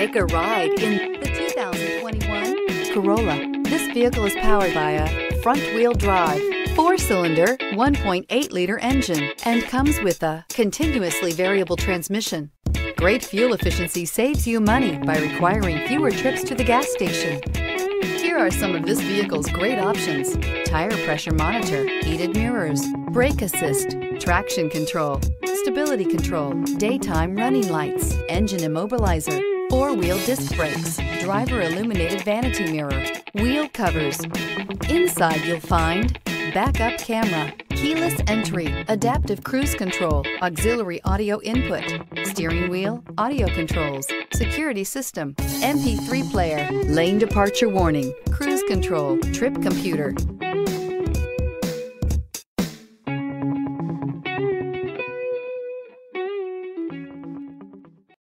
Take a ride in the 2021 Corolla. This vehicle is powered by a front-wheel drive, four-cylinder, 1.8-liter engine, and comes with a continuously variable transmission. Great fuel efficiency saves you money by requiring fewer trips to the gas station. Here are some of this vehicle's great options. Tire pressure monitor, heated mirrors, brake assist, traction control, stability control, daytime running lights, engine immobilizer, four-wheel disc brakes, driver illuminated vanity mirror, wheel covers. Inside you'll find backup camera, keyless entry, adaptive cruise control, auxiliary audio input, steering wheel, audio controls, security system, MP3 player, lane departure warning, cruise control, trip computer,